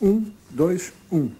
Um, dois, um.